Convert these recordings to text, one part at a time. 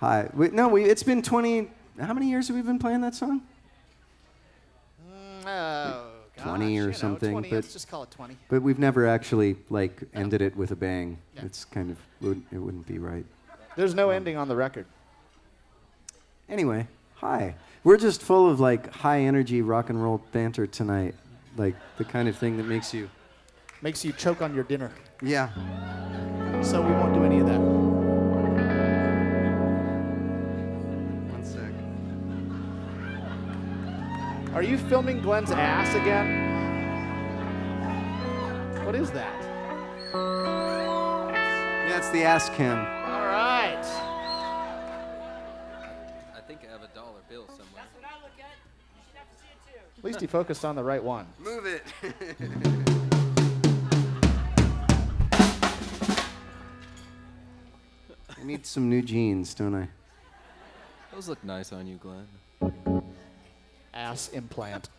Hi. We, no, we, it's been 20. How many years have we been playing that song? Mm, oh, 20 gosh, or you know, something, 20, but- let's just call it 20. But we've never actually like ended it with a bang. Yeah. It's kind of would it wouldn't be right. There's no ending on the record. Anyway, hi. We're just full of like high energy rock and roll banter tonight, like the kind of thing that makes you. Makes you choke on your dinner. Yeah. So we won't do any of that. One sec. Are you filming Glen's ass again? What is that? Yeah, it's the ass cam. All right. I think I have a dollar bill somewhere. That's what I look at. You should have to see it too. At least he focused on the right one. Move it. need some new jeans, don't I? Those look nice on you, Glen. Ass implant.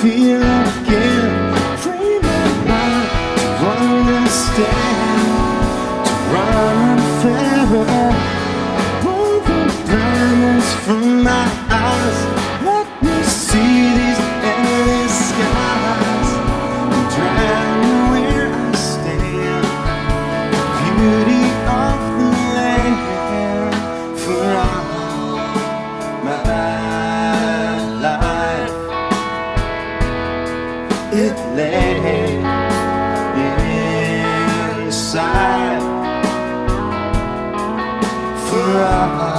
Feel again. Free my mind to understand. To run unfair. Pull the blindness from my inside for all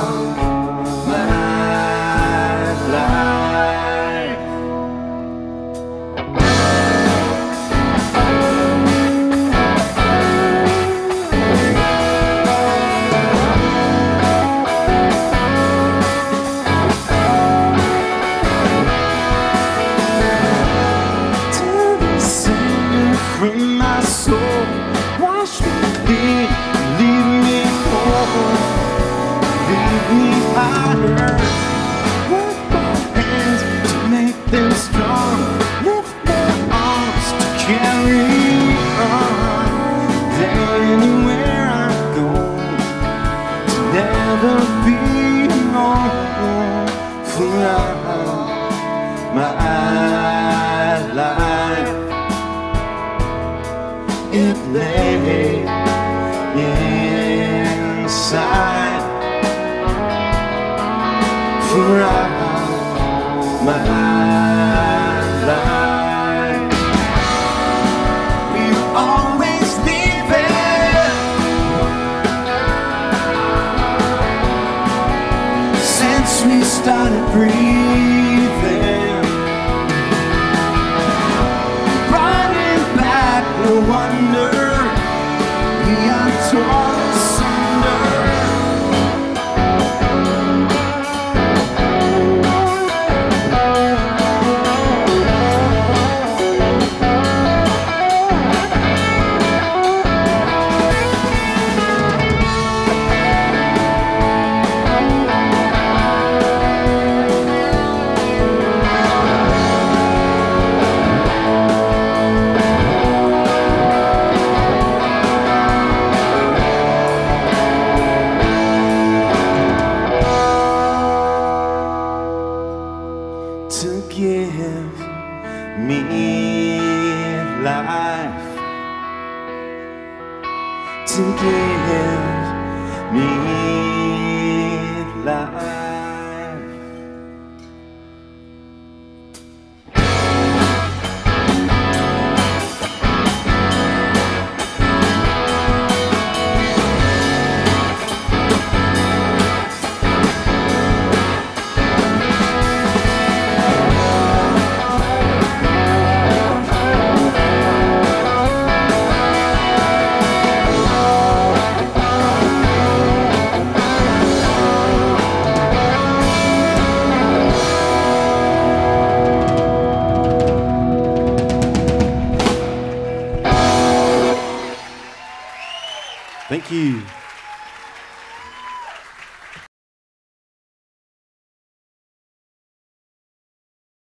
wash me clean, me me higher. Work my hands to make them strong, lift my arms to carry on. Anywhere I go, to never be for my life. Inside for all my life. We started breathing. Are give me life. To give me Thank you.